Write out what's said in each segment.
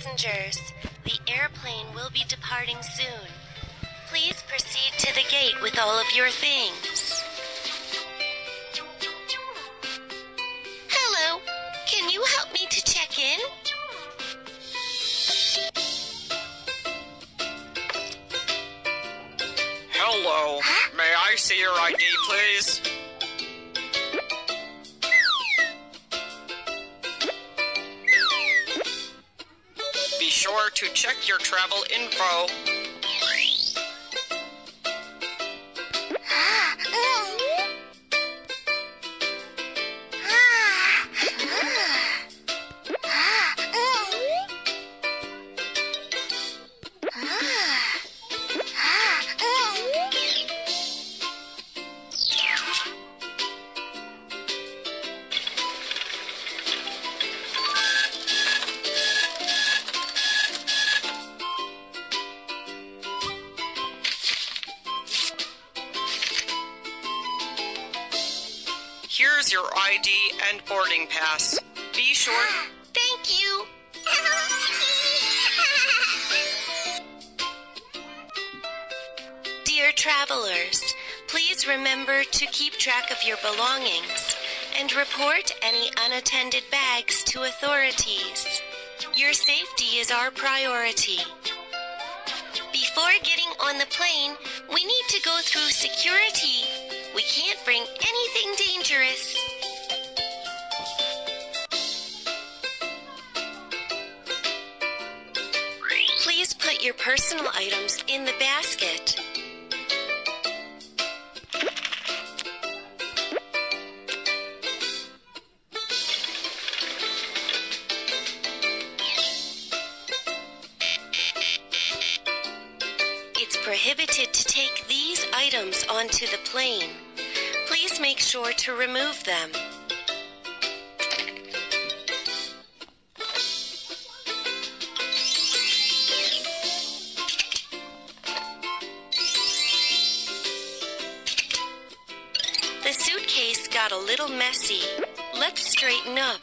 passengers, the airplane will be departing soon. Please proceed to the gate with all of your things. Hello, can you help me to check in? Hello. May I see your ID, please? Sure to check your travel info. ID and boarding pass. Be sure. Thank you. Dear travelers, please remember to keep track of your belongings and report any unattended bags to authorities. Your safety is our priority. Before getting on the plane, we need to go through security. We can't bring anything dangerous. Put your personal items in the basket. It's prohibited to take these items onto the plane. Please make sure to remove them. Got a little messy. Let's straighten up.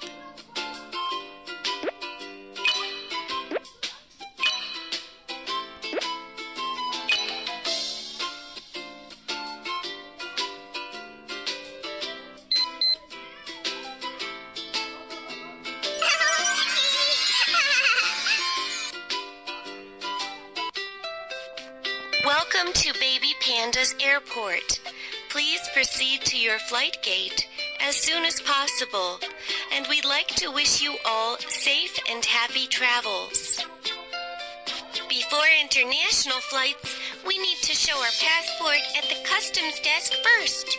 Welcome to Baby Panda's Airport. Please proceed to your flight gate as soon as possible, and we'd like to wish you all safe and happy travels. Before international flights, we need to show our passport at the customs desk first.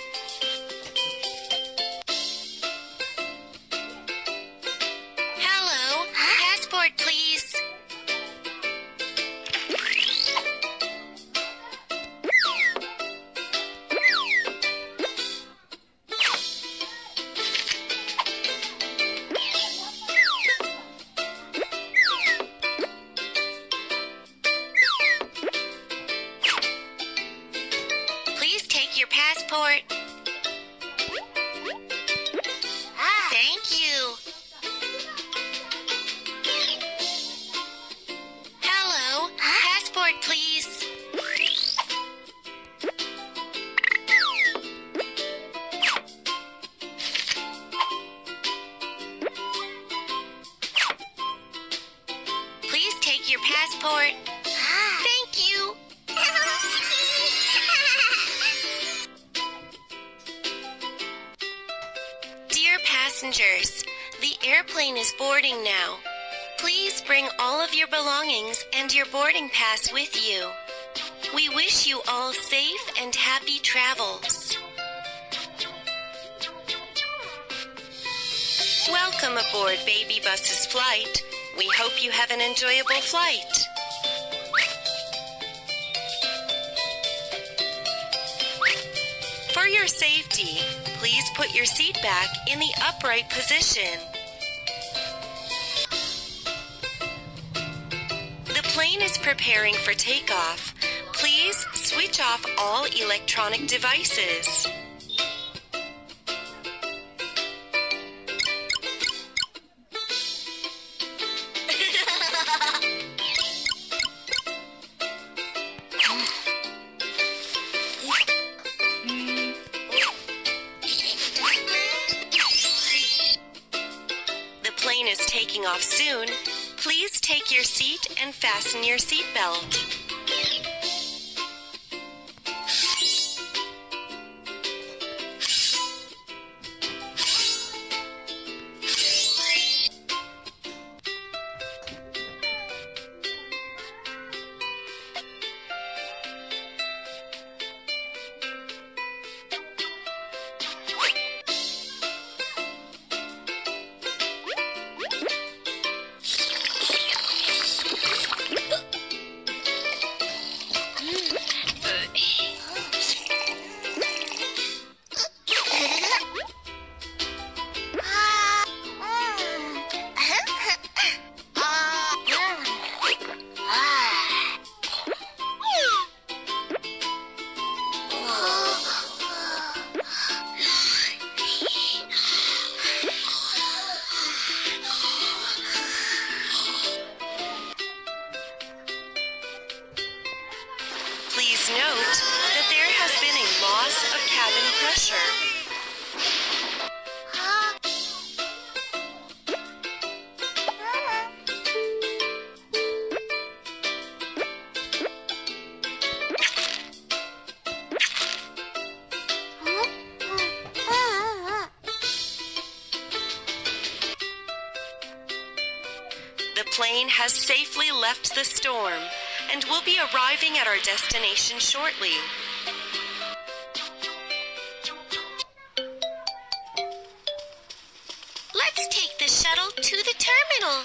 Your passport. Ah. Thank you. Dear passengers, the airplane is boarding now. Please bring all of your belongings and your boarding pass with you. We wish you all safe and happy travels. Welcome aboard Baby Bus's flight. We hope you have an enjoyable flight. For your safety, please put your seat back in the upright position. The plane is preparing for takeoff. Please switch off all electronic devices. Taking off soon, please take your seat and fasten your seatbelt. Plane has safely left the storm and will be arriving at our destination shortly. Let's take the shuttle to the terminal.